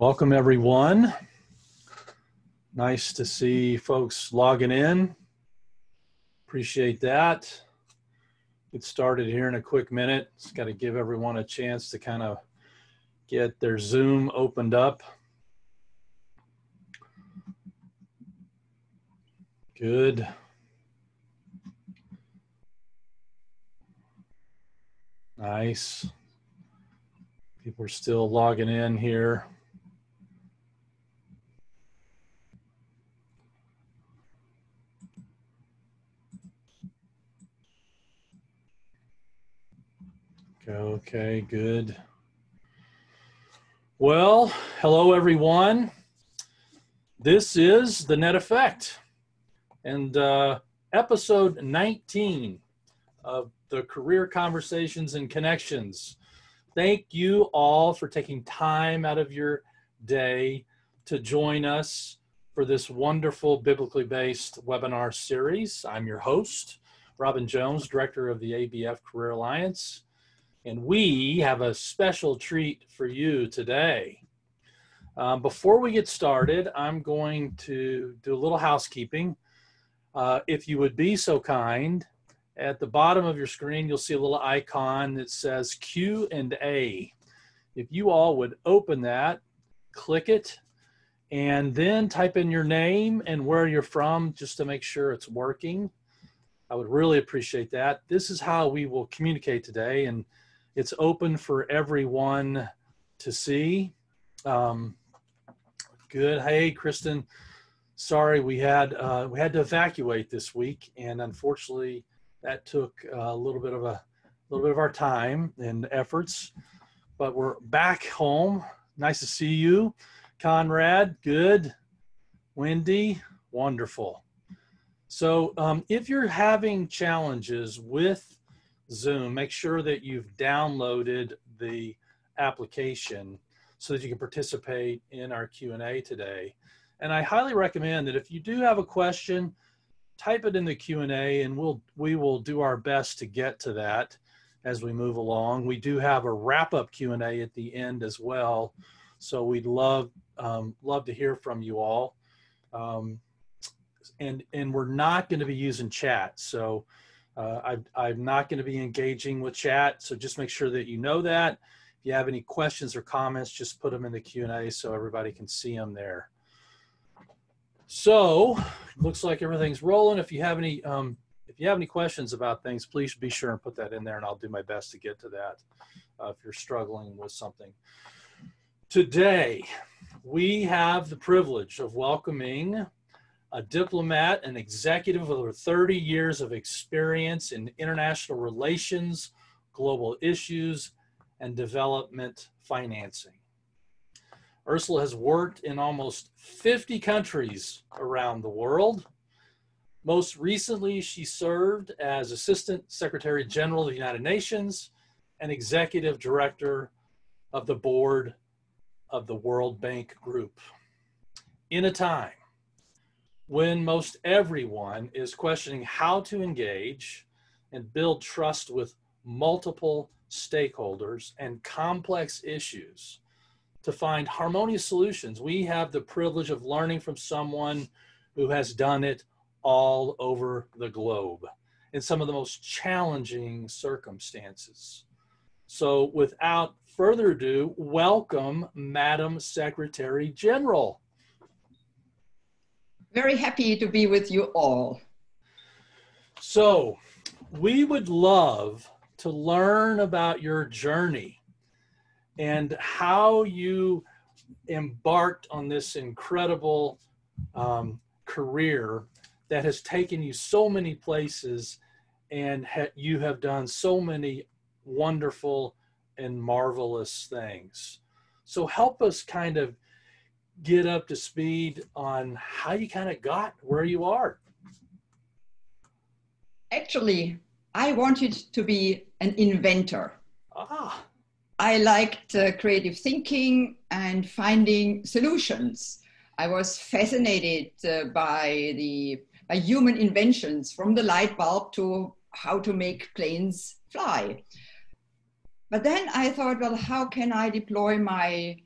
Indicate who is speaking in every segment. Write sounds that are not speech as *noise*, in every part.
Speaker 1: Welcome, everyone. Nice to see folks logging in. Appreciate that. Get started here in a quick minute. Just got to give everyone a chance to kind of get their Zoom opened up. Good. Nice. People are still logging in here. Okay, good. Well, hello everyone. This is the Net Effect and uh, episode 19 of the Career Conversations and Connections. Thank you all for taking time out of your day to join us for this wonderful biblically based webinar series. I'm your host, Robin Jones, Director of the ABF Career Alliance. And we have a special treat for you today. Um, before we get started, I'm going to do a little housekeeping. Uh, if you would be so kind, at the bottom of your screen, you'll see a little icon that says Q and A. If you all would open that, click it, and then type in your name and where you're from just to make sure it's working. I would really appreciate that. This is how we will communicate today. And it's open for everyone to see. Um, good. Hey, Kristen. Sorry, we had uh, we had to evacuate this week, and unfortunately, that took a little bit of a little bit of our time and efforts. But we're back home. Nice to see you, Conrad. Good. Wendy, wonderful. So, um, if you're having challenges with Zoom, make sure that you've downloaded the application so that you can participate in our Q&A today. And I highly recommend that if you do have a question, type it in the Q&A and we'll, we will do our best to get to that as we move along. We do have a wrap-up Q&A at the end as well. So we'd love, um, love to hear from you all. Um, and, and we're not going to be using chat. So uh, I, I'm not going to be engaging with chat, so just make sure that you know that. If you have any questions or comments, just put them in the Q&A so everybody can see them there. So, looks like everything's rolling. If you have any, um, if you have any questions about things, please be sure and put that in there, and I'll do my best to get to that. Uh, if you're struggling with something. Today, we have the privilege of welcoming a diplomat and executive with over 30 years of experience in international relations, global issues, and development financing. Ursula has worked in almost 50 countries around the world. Most recently, she served as Assistant Secretary General of the United Nations and Executive Director of the Board of the World Bank Group. In a time when most everyone is questioning how to engage and build trust with multiple stakeholders and complex issues to find harmonious solutions. We have the privilege of learning from someone who has done it all over the globe in some of the most challenging circumstances. So, without further ado, welcome, Madam Secretary General.
Speaker 2: Very happy to be with you all.
Speaker 1: So, we would love to learn about your journey and how you embarked on this incredible um, career that has taken you so many places and ha- you have done so many wonderful and marvelous things. So, help us kind of get up to speed on how you kind of got where you are.
Speaker 2: Actually, I wanted to be an inventor.
Speaker 1: Ah.
Speaker 2: I liked uh, creative thinking and finding solutions. I was fascinated uh, by the by human inventions, from the light bulb to how to make planes fly. But then I thought, well, how can I deploy my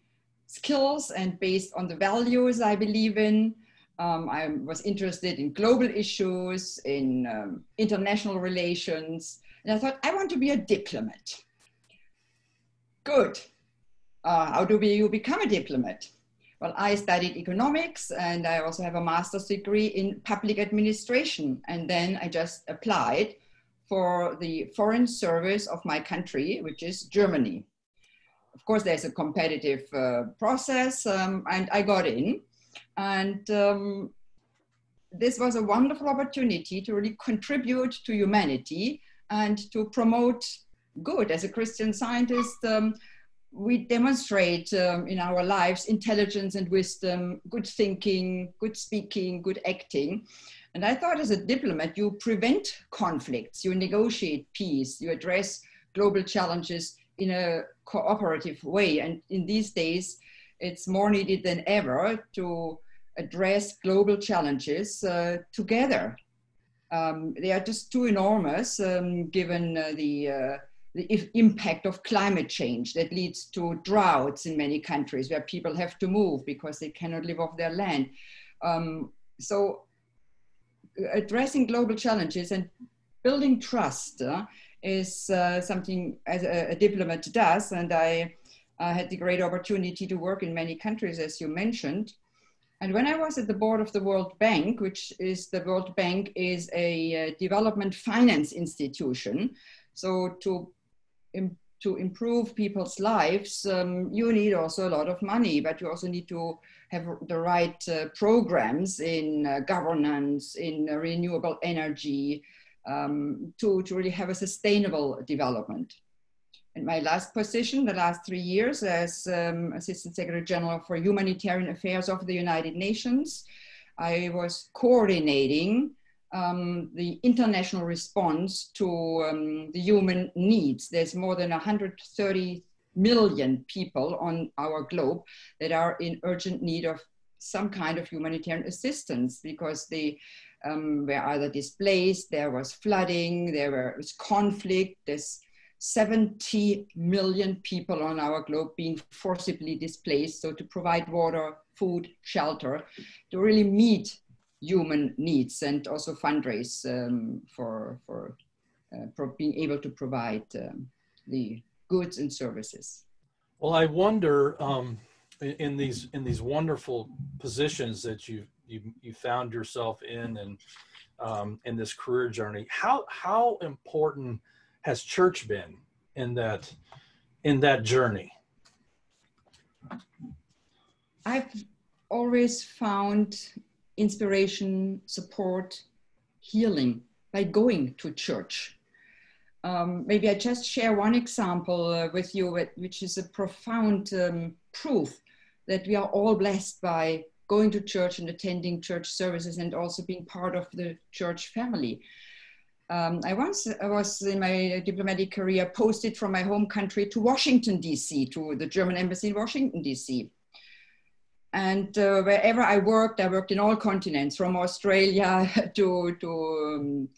Speaker 2: skills and based on the values I believe in. Um, I was interested in global issues, in um, international relations, and I thought, I want to be a diplomat. Good. Uh, how do you become a diplomat? Well, I studied economics and I also have a master's degree in public administration. And then I just applied for the foreign service of my country, which is Germany. Of course, there's a competitive uh, process, um, and I got in. And um, this was a wonderful opportunity to really contribute to humanity and to promote good. As a Christian scientist, um, we demonstrate um, in our lives intelligence and wisdom, good thinking, good speaking, good acting. And I thought as a diplomat, you prevent conflicts, you negotiate peace, you address global challenges in a cooperative way. And in these days, it's more needed than ever to address global challenges uh, together. Um, they are just too enormous um, given uh, the, uh, the impact of climate change that leads to droughts in many countries where people have to move because they cannot live off their land. Um, so addressing global challenges and building trust uh, is uh, something as a, a, diplomat does. And I uh, had the great opportunity to work in many countries, as you mentioned. And when I was at the board of the World Bank, which is the World Bank is a uh, development finance institution. So to to improve people's lives, um, you need also a lot of money, but you also need to have the right uh, programs in uh, governance, in renewable energy, um, to, to really have a sustainable development. In my last position, the last three years as um, Assistant Secretary General for Humanitarian Affairs of the United Nations, I was coordinating um, the international response to um, the human needs. There's more than 130 million people on our globe that are in urgent need of some kind of humanitarian assistance because they um, were either displaced, there was flooding, there was conflict, there's 70 million people on our globe being forcibly displaced. So to provide water, food, shelter, to really meet human needs and also fundraise um, for, for, uh, for, being able to provide um, the goods and services.
Speaker 1: Well, I wonder um, in these in these wonderful positions that you you you found yourself in and um, in this career journey, how how important has church been in that in that journey?
Speaker 2: I've always found inspiration, support, healing by going to church. Um, maybe I just share one example uh, with you, which is a profound um, proof that we are all blessed by going to church and attending church services and also being part of the church family. Um, I once I was in my diplomatic career posted from my home country to Washington, D.C., to the German embassy in Washington, D.C. And uh, wherever I worked, I worked in all continents, from Australia *laughs* to, to um,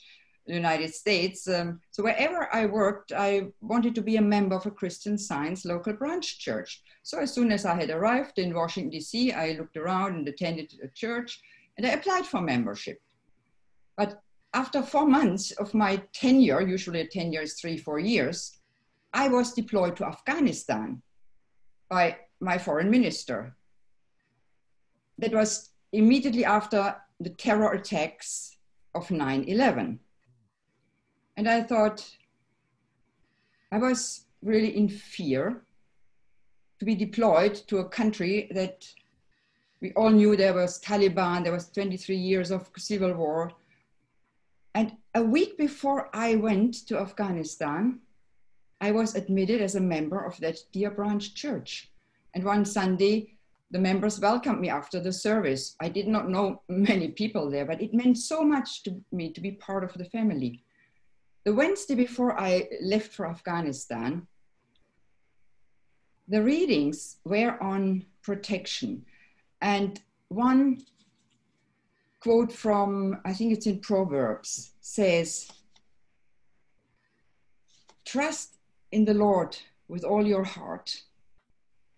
Speaker 2: United States. Um, so wherever I worked, I wanted to be a member of a Christian Science local branch church. So as soon as I had arrived in Washington, D.C., I looked around and attended a church and I applied for membership. But after four months of my tenure, usually a tenure is three, four years, I was deployed to Afghanistan by my foreign minister that was immediately after the terror attacks of 9 11. And I thought, I was really in fear to be deployed to a country that we all knew there was Taliban, there was 23 years of civil war. And a week before I went to Afghanistan, I was admitted as a member of that Deer Branch Church. And one Sunday, the members welcomed me after the service. I did not know *laughs* many people there, but it meant so much to me to be part of the family. The Wednesday before I left for Afghanistan, the readings were on protection. And one quote from, I think it's in Proverbs, says, Trust in the Lord with all your heart,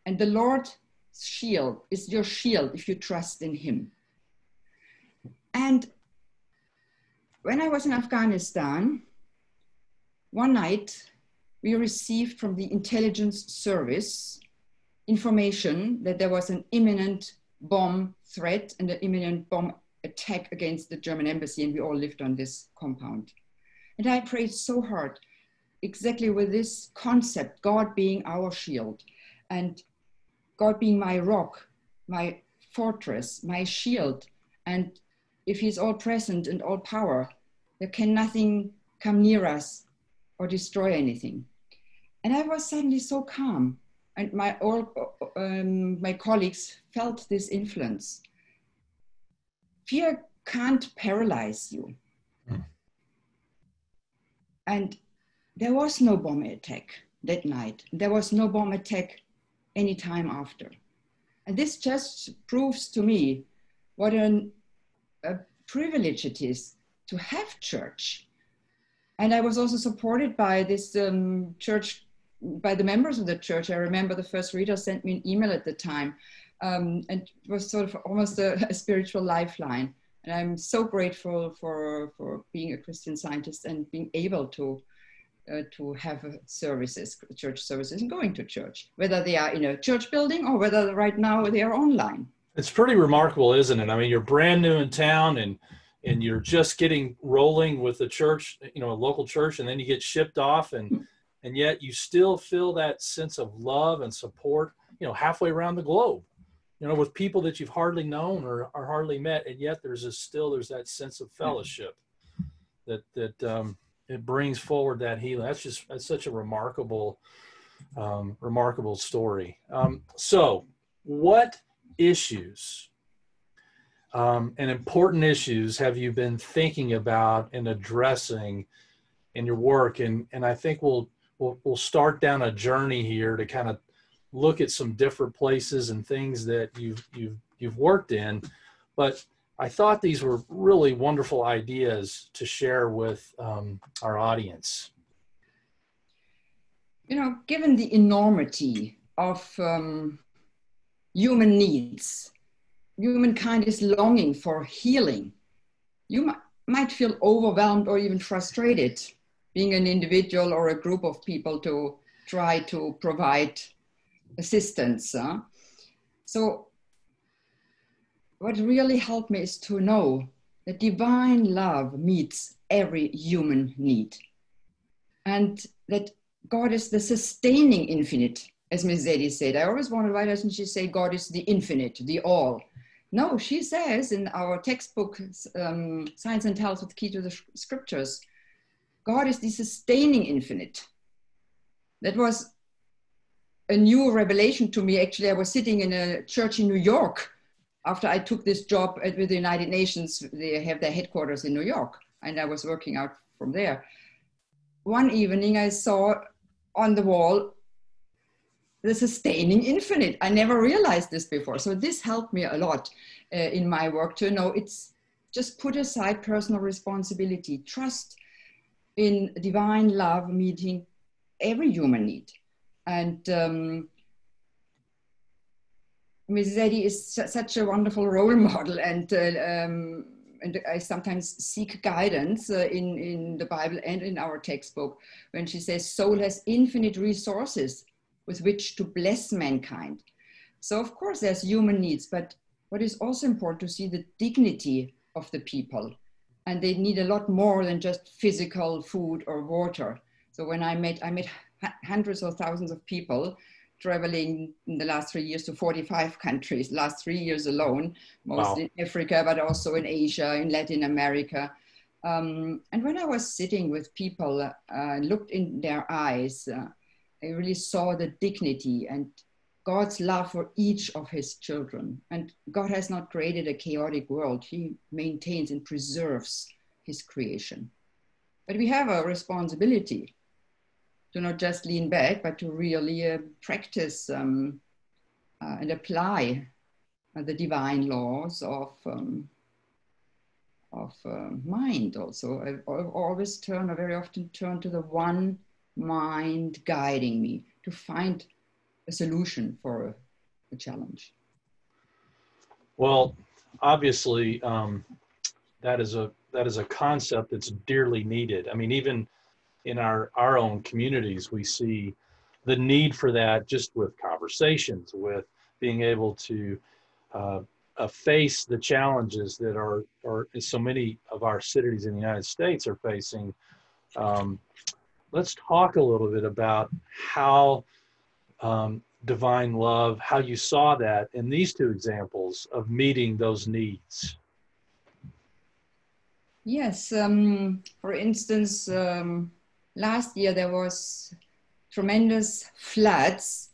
Speaker 2: and the Lord's shield, is your shield if you trust in Him. And when I was in Afghanistan, one night we received from the intelligence service information that there was an imminent bomb threat and an imminent bomb attack against the German embassy, and we all lived on this compound. And I prayed so hard, exactly with this concept God being our shield and God being my rock, my fortress, my shield. And if He's all present and all power, there can nothing come near us or destroy anything. And I was suddenly so calm. And my, all, um, my colleagues felt this influence. Fear can't paralyze you. Mm. And there was no bomb attack that night. There was no bomb attack any time after. And this just proves to me what an, a privilege it is to have church. And I was also supported by this um, church, by the members of the church. I remember the first reader sent me an email at the time, um, and was sort of almost a, *laughs* a, spiritual lifeline. And I'm so grateful for, for being a Christian scientist and being able to uh, to have services, church services, and going to church, whether they are in a church building or whether right now they are online.
Speaker 1: It's pretty remarkable, isn't it? I mean, you're brand new in town and and you're just getting rolling with the church, you know, a local church, and then you get shipped off, and mm-hmm. and yet you still feel that sense of love and support, you know, halfway around the globe, you know, with people that you've hardly known or, or hardly met, and yet there's a still there's that sense of fellowship that that um, it brings forward that healing. That's just that's such a remarkable um, remarkable story. Um, so, what issues um, and important issues have you been thinking about and addressing in your work? And and I think we'll we'll we'll start down a journey here to kind of look at some different places and things that you've you've you've worked in, but I thought these were really wonderful ideas to share with um, our audience.
Speaker 2: You know, given the enormity of um, human needs, humankind is longing for healing. You might, feel overwhelmed or even frustrated being an individual or a group of people to try to provide assistance. Huh? So what really helped me is to know that divine love meets every human need. And that God is the sustaining infinite, as Mrs. Eddy said. I always wondered why doesn't she say God is the infinite, the all? No, she says in our textbook, um, Science and Health with Key to the Scriptures, God is the sustaining infinite. That was a new revelation to me. Actually, I was sitting in a church in New York after I took this job at, with the United Nations, they have their headquarters in New York, and I was working out from there. One evening, I saw on the wall the sustaining infinite. I never realized this before. So, this helped me a lot uh, in my work to know it's just put aside personal responsibility, trust in divine love meeting every human need. And um, Mrs. Eddy is such a wonderful role *laughs* model, and uh, um, and I sometimes seek guidance uh, in in the Bible and in our textbook when she says, "Soul has infinite resources with which to bless mankind." So of course there's human needs, but what is also important to see the dignity of the people, and they need a lot more than just physical food or water. So when I met I met hundreds or thousands of people traveling in the last three years to 45 countries, last three years alone, mostly wow. in Africa, but also in Asia, in Latin America. Um, and when I was sitting with people uh, looked in their eyes, uh, I really saw the dignity and God's love for each of his children. And God has not created a chaotic world, he maintains and preserves his creation. But we have a responsibility to not just lean back, but to really uh, practice um, uh, and apply uh, the divine laws of um, of uh, mind. Also, I, always turn, I very often turn to the one mind guiding me to find a solution for a a challenge.
Speaker 1: Well, obviously, um, that is a that is a concept that's dearly needed. I mean, even in our our own communities, we see the need for that just with conversations, with being able to uh, face the challenges that are, are so many of our cities in the United States are facing. Um, let's talk a little bit about how um, divine love, how you saw that in these two examples of meeting those needs.
Speaker 2: Yes, um, for instance, um, last year there was tremendous floods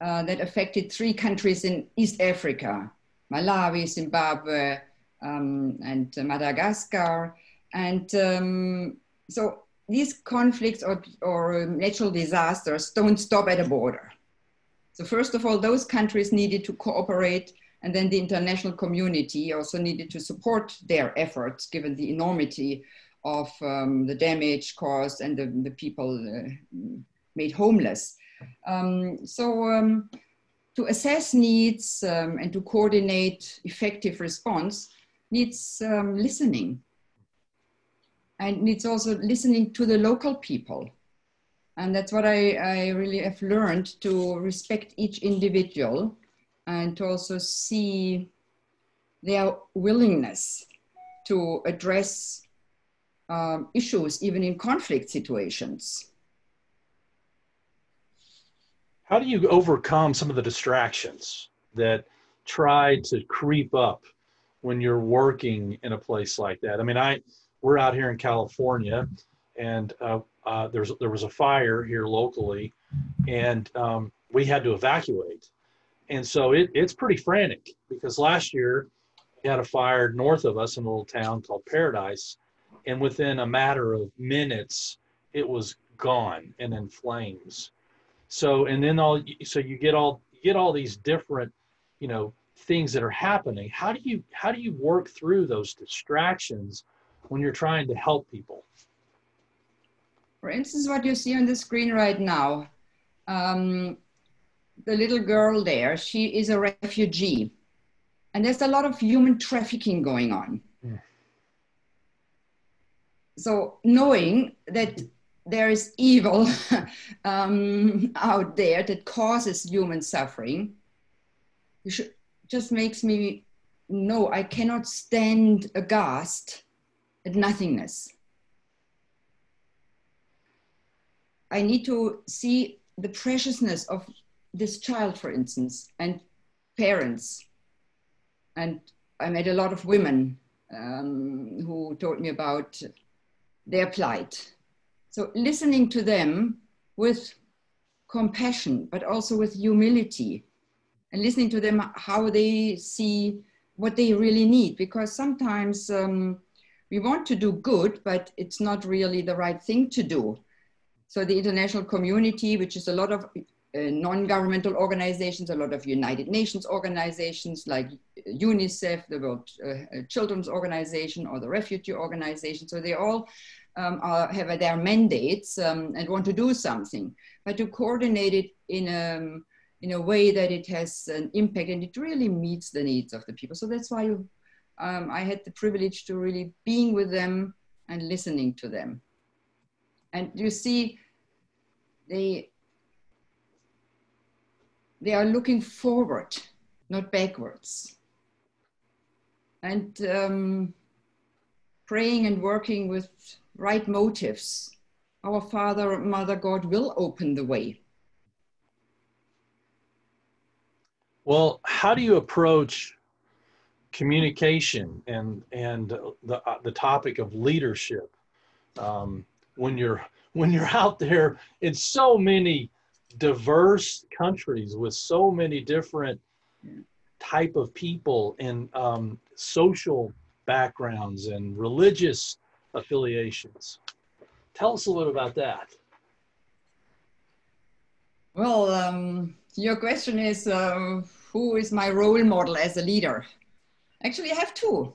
Speaker 2: uh, that affected three countries in East Africa, Malawi, Zimbabwe, um, and Madagascar. And um, so these conflicts or, or natural disasters don't stop at a border. So first of all, those countries needed to cooperate and then the international community also needed to support their efforts given the enormity of um, the damage caused and the, the people uh, made homeless. Um, so um, to assess needs um, and to coordinate effective response needs um, listening and it's also listening to the local people. And that's what I, I really have learned to respect each individual and to also see their willingness to address um, issues even in conflict situations.
Speaker 1: How do you overcome some of the distractions that try to creep up when you're working in a place like that? I mean, I we're out here in California, and uh, uh, there's there was a fire here locally, and um, we had to evacuate and so it, it's pretty frantic because last year we had a fire north of us in a little town called Paradise, and within a matter of minutes, it was gone and in flames. So and then all so you get all you get all these different, you know, things that are happening. How do you how do you work through those distractions when you're trying to help people?
Speaker 2: For instance, what you see on the screen right now, um, the little girl there, she is a refugee. And there's a lot of human trafficking going on. Yeah. So knowing that there is evil *laughs* um, out there that causes human suffering, should, just makes me know I cannot stand aghast at nothingness. I need to see the preciousness of this child, for instance, and parents. And I met a lot of women um, who told me about their plight. So listening to them with compassion, but also with humility, and listening to them how they see what they really need, because sometimes um, we want to do good, but it's not really the right thing to do. So the international community, which is a lot of uh, non-governmental organizations, a lot of United Nations organizations like UNICEF, the World uh, uh, Children's Organization, or the Refugee Organization. So they all um, are, have their mandates um, and want to do something, but to coordinate it in a, um, in a way that it has an impact and it really meets the needs of the people. So that's why you, um, I had the privilege to really being with them and listening to them. And you see, they they are looking forward, not backwards. And um, praying and working with right motives, our Father, Mother God will open the way.
Speaker 1: Well, how do you approach communication and and the uh, the topic of leadership um, when you're when you're out there in so many diverse countries with so many different type of people and um, social backgrounds and religious affiliations. Tell us a little about that.
Speaker 2: Well, um, your question is uh, who is my role model as a leader? Actually, I have two.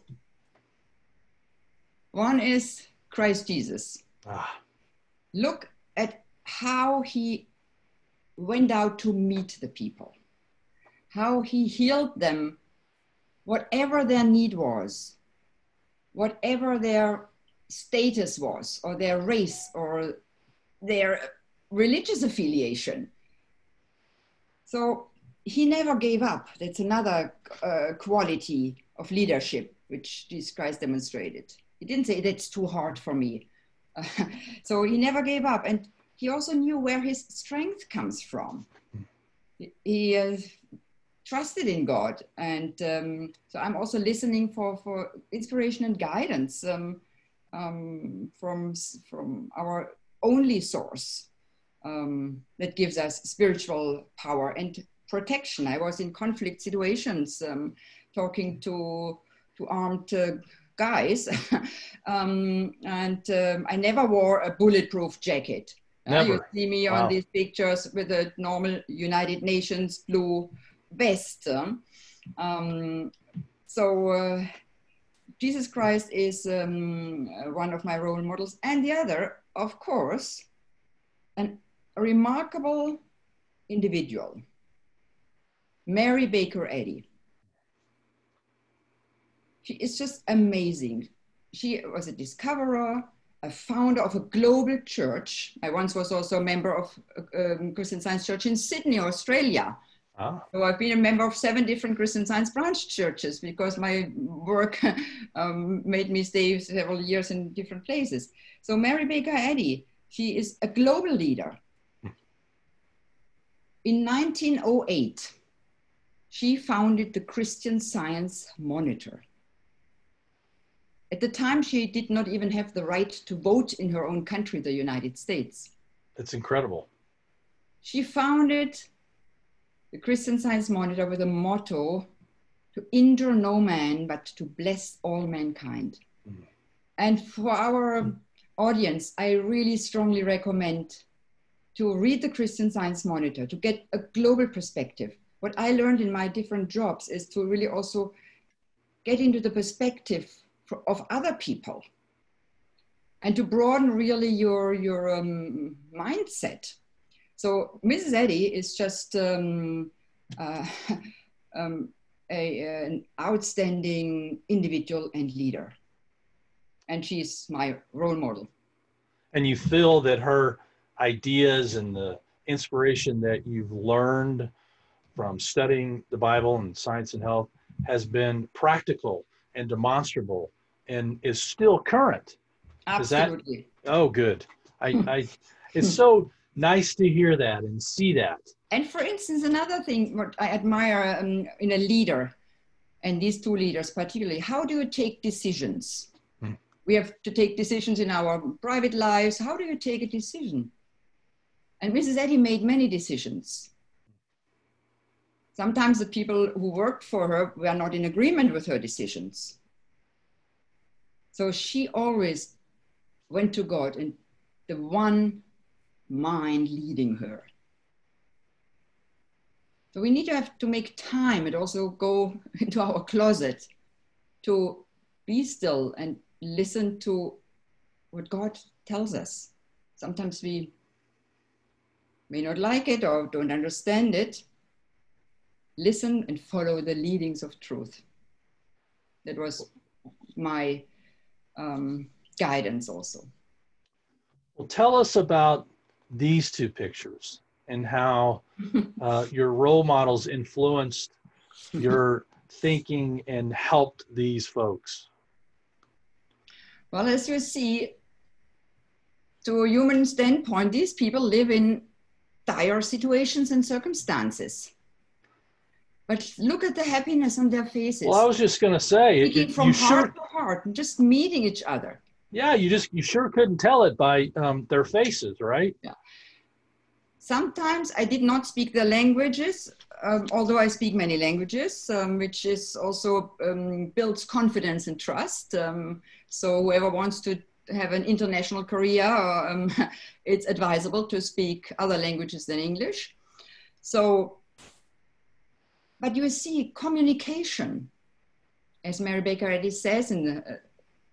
Speaker 2: One is Christ Jesus. Ah. Look at how he went out to meet the people. how he healed them, whatever their need was, whatever their status was, or their race, or their religious affiliation. So he never gave up. That's another uh, quality of leadership which Jesus Christ demonstrated. He didn't say that's too hard for me. Uh, *laughs* so he never gave up, and he also knew where his strength comes from. He, uh, trusted in God, and um, so I'm also listening for for inspiration and guidance um, um, from from our only source um, that gives us spiritual power and protection. I was in conflict situations, um, talking to to armed uh, guys, *laughs* um, and um, I never wore a bulletproof jacket.
Speaker 1: Never.
Speaker 2: Uh, you see me
Speaker 1: Wow.
Speaker 2: on these pictures with a normal United Nations blue vest. um, Um, so uh, Jesus Christ is um, one of my role models, and the other, of course, an, a remarkable individual, Mary Baker Eddy. She is just amazing. She was a discoverer, a founder of a global church. I once was also a member of um, Christian Science Church in Sydney, Australia.
Speaker 1: Ah,
Speaker 2: So I've been a member of seven different Christian Science branch churches because my work *laughs* um, made me stay several years in different places. So Mary Baker Eddy, she is a global leader. In 1908, she founded the Christian Science Monitor. At the time, she did not even have the right to vote in her own country, the United States.
Speaker 1: it's incredible.
Speaker 2: She founded the Christian Science Monitor with a motto to injure no man, but to bless all mankind.
Speaker 1: Mm.
Speaker 2: And for our audience, I really strongly recommend to read the Christian Science Monitor to get a global perspective. What I learned in my different jobs is to really also get into the perspective of other people and to broaden really your, your um, mindset. So Mrs. Eddy is just um, uh, *laughs* um, a, an outstanding individual and leader. And she's my role model.
Speaker 1: And you feel that her ideas and the inspiration that you've learned from studying the Bible and science and health has been practical and demonstrable and is still current. Is that-
Speaker 2: Absolutely.
Speaker 1: Oh, good. I, *laughs* I, it's so nice to hear that and see that.
Speaker 2: And for instance, another thing what I admire um, in a leader, and these two leaders particularly, how do you take decisions?
Speaker 1: Hmm.
Speaker 2: We have to take decisions in our private lives. How do you take a decision? And Mrs. Eddy made many decisions. Sometimes the people who worked for her were not in agreement with her decisions. So she always went to God and the one mind leading her. So we need to have to make time and also go *laughs* into our closet to be still and listen to what God tells us. Sometimes we may not like it or don't understand it. Listen and follow the leadings of truth. That was my um, guidance also.
Speaker 1: Well, tell us about these two pictures and how *laughs* uh, your role models influenced your thinking and helped these folks.
Speaker 2: Well, as you see, to a human standpoint, these people live in dire situations and circumstances. But look at the happiness on their faces.
Speaker 1: Well, I was just going to say, it,
Speaker 2: Speaking
Speaker 1: it-
Speaker 2: from heart
Speaker 1: sure,
Speaker 2: to heart, and just meeting each other.
Speaker 1: yeah, you just, you sure couldn't tell it by um, their faces, right? Yeah.
Speaker 2: Sometimes I did not speak the languages, um, although I speak many languages, um, which is also um, builds confidence and trust. Um, so whoever wants to have an international career, um, *laughs* it's advisable to speak other languages than English. So, but you see, communication, as Mary Baker Eddy says in the, uh,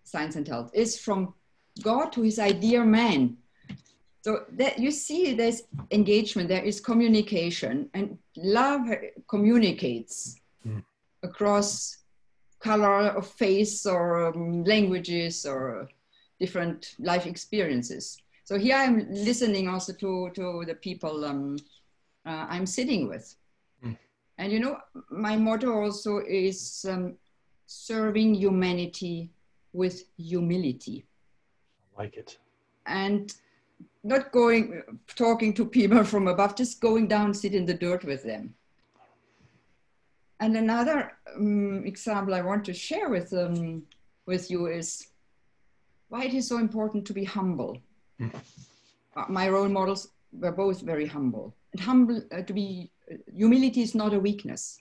Speaker 2: Science and Health, is from God to his ideal man. So that you see there's engagement, there is communication, and love communicates mm. across color of face or um, languages or different life experiences. So here I'm listening also to, to the people um, uh, I'm sitting with. And you know, my motto also is um, serving humanity with humility.
Speaker 1: I like it.
Speaker 2: And not going, talking to people from above, just going down, sit in the dirt with them. And another um, example I want to share with, um, with you is why it is so important to be humble. Mm. Uh, my role models were both very humble. And humble, uh, to be, humility is not a weakness.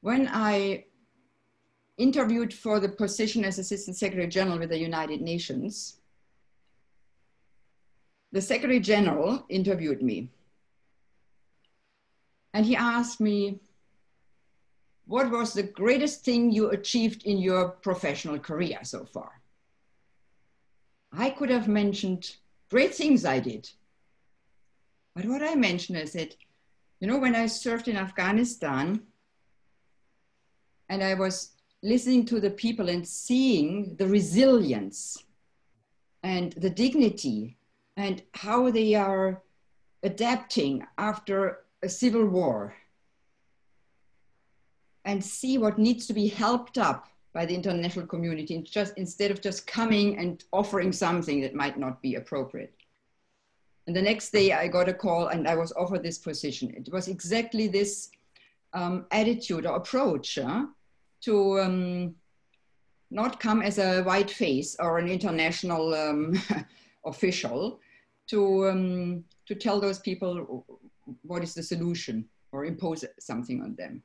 Speaker 2: When I interviewed for the position as Assistant Secretary General with the United Nations, the Secretary General interviewed me. And he asked me, what was the greatest thing you achieved in your professional career so far? I could have mentioned great things I did. But what I mentioned, I said, you know, when I served in Afghanistan and I was listening to the people and seeing the resilience and the dignity and how they are adapting after a civil war and see what needs to be helped up by the international community just instead of just coming and offering something that might not be appropriate. And the next day I got a call and I was offered this position. It was exactly this um, attitude or approach huh? to um, not come as a white face or an international um, *laughs* official to, um, to tell those people what is the solution or impose something on them.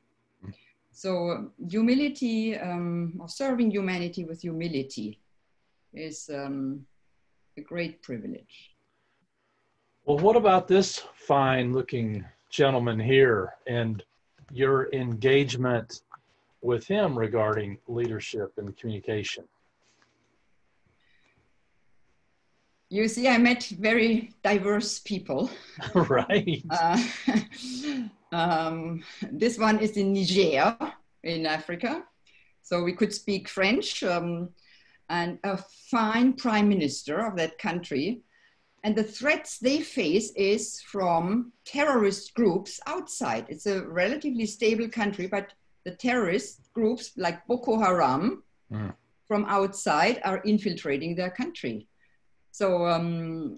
Speaker 2: So humility um, or serving humanity with humility is um, a great privilege.
Speaker 1: Well, what about this fine looking gentleman here and your engagement with him regarding leadership and communication?
Speaker 2: You see, I met very diverse people. *laughs*
Speaker 1: right. Uh, *laughs*
Speaker 2: um, this one is in Niger, in Africa. So we could speak French. Um, and a fine prime minister of that country. And the threats they face is from terrorist groups outside. It's a relatively stable country, but the terrorist groups like Boko Haram mm. from outside are infiltrating their country. So um,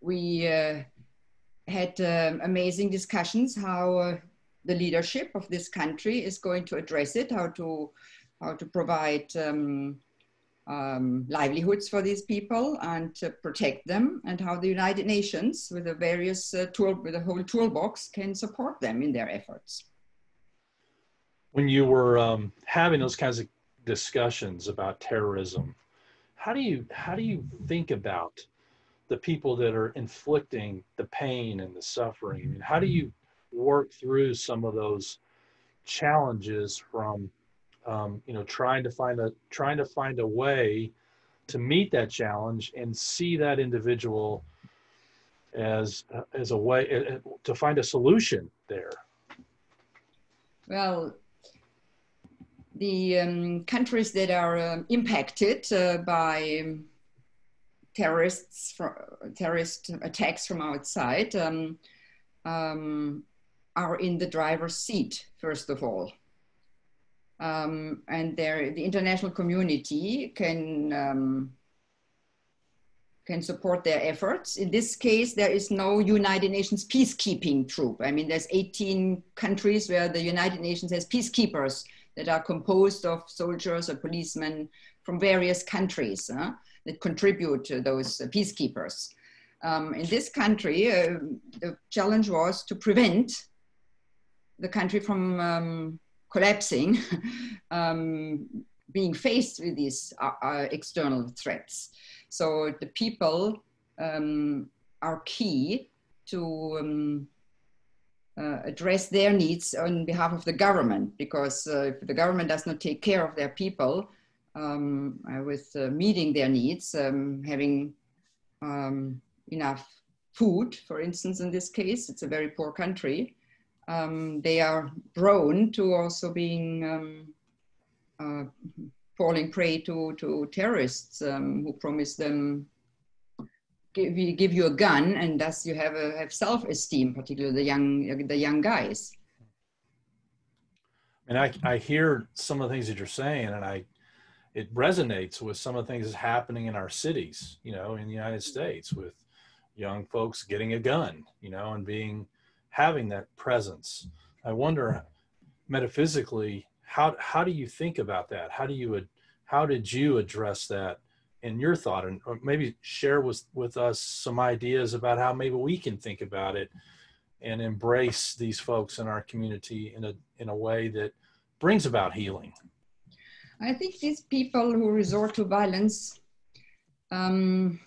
Speaker 2: we uh, had um, amazing discussions how uh, the leadership of this country is going to address it, how to how to provide um, um, livelihoods for these people and to protect them, and how the United Nations, with the various uh, tool, with the whole toolbox, can support them in their efforts.
Speaker 1: When you were um, having those kinds of discussions about terrorism, how do you how do you think about the people that are inflicting the pain and the suffering? Mean, how do you work through some of those challenges from um, you know trying to find a trying to find a way to meet that challenge and see that individual as as a way uh, uh, to find a solution there
Speaker 2: well the um, countries that are um, impacted uh, by terrorists from, terrorist attacks from outside um, um, are in the driver's seat, first of all. Um, and there, the international community can um, can support their efforts. In this case, there is no United Nations peacekeeping troop. I mean, there's 18 countries where the United Nations has peacekeepers that are composed of soldiers or policemen from various countries. Huh? that contribute to those uh, peacekeepers. Um, in this country, uh, the challenge was to prevent the country from um, collapsing, *laughs* um, being faced with these uh, uh, external threats. So the people um, are key to um, uh, address their needs on behalf of the government, because uh, if the government does not take care of their people, um, with uh, meeting their needs, um, having um, enough food, for instance, in this case, it's a very poor country, um, they are prone to also being um, uh, falling prey to, to terrorists um, who promise them give you, give you a gun and thus you have a have self-esteem, particularly the young the young guys.
Speaker 1: And I, I hear some of the things that you're saying, and I it resonates with some of the things that's happening in our cities, you know, in the United States with young folks getting a gun, you know, and being having that presence. I wonder metaphysically how how do you think about that? How do you how did you address that in your thought and maybe share with with us some ideas about how maybe we can think about it and embrace these folks in our community in a in a way that brings about healing
Speaker 2: i think these people who resort to violence um,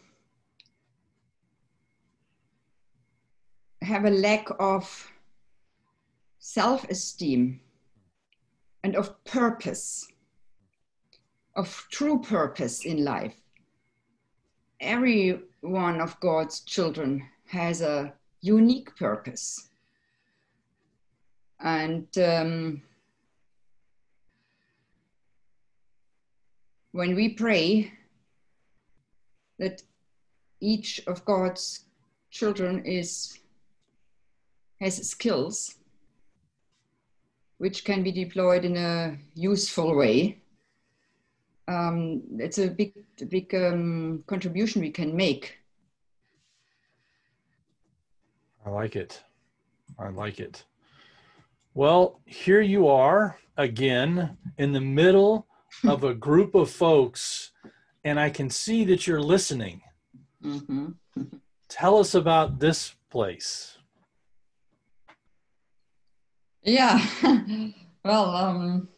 Speaker 2: have a lack of self-esteem and of purpose of true purpose in life every one of God's children has a unique purpose. And um, when we pray that each of God's children is has skills which can be deployed in a useful way um, it's a big, big um, contribution we can make.
Speaker 1: I like it. I like it. Well, here you are again in the middle of a group of folks, and I can see that you're listening. Mm-hmm. *laughs* Tell us about this place.
Speaker 2: Yeah. *laughs* well, um,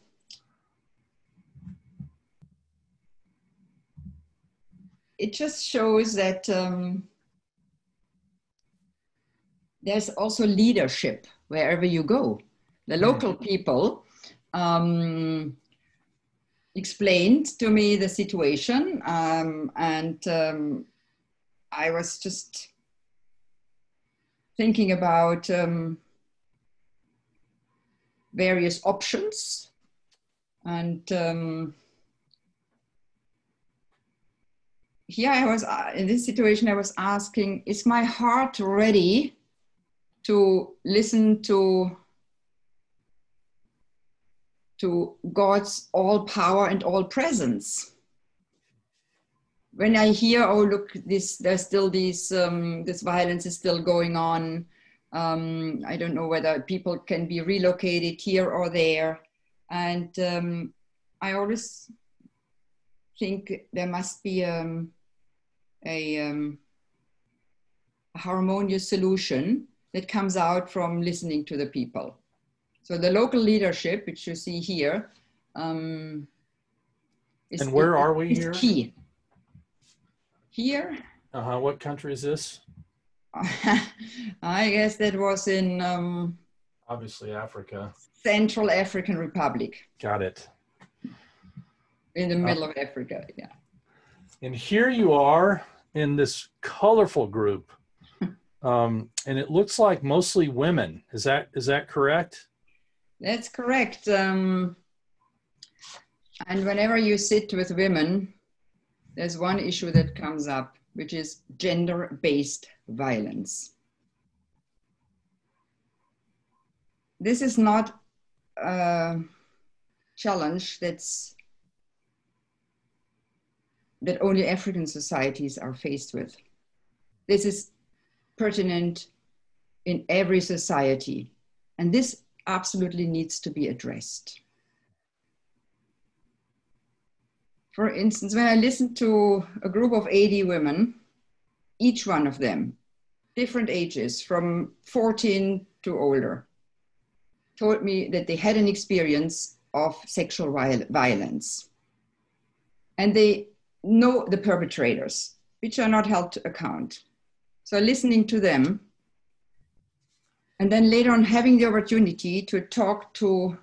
Speaker 2: it just shows that um, there's also leadership wherever you go. The local people um, explained to me the situation, um, and um, I was just thinking about um, various options and um, here I was uh, in this situation, I was asking, is my heart ready to listen to to God's all power and all presence? When I hear, oh look, this there's still this um, this violence is still going on. Um, I don't know whether people can be relocated here or there, and um, I always think there must be um, a, um, a harmonious solution that comes out from listening to the people. So the local leadership, which you see here, um,
Speaker 1: is, and where are we here?
Speaker 2: Key. Here.
Speaker 1: Uh huh. What country is this? *laughs*
Speaker 2: I guess that was in. Um,
Speaker 1: Obviously, Africa.
Speaker 2: Central African Republic.
Speaker 1: Got it.
Speaker 2: In the middle uh, of Africa, yeah.
Speaker 1: And here you are in this colorful group, *laughs* um, and it looks like mostly women. Is that is that correct?
Speaker 2: That's correct. Um, and whenever you sit with women, there's one issue that comes up, which is gender-based violence. This is not a challenge that's that only African societies are faced with. This is pertinent in every society, and this absolutely needs to be addressed. For instance, when I listened to a group of 80 women, each one of them, different ages from 14 to older, told me that they had an experience of sexual violence. And they know the perpetrators, which are not held to account. So listening to them, and then later on having the opportunity to talk to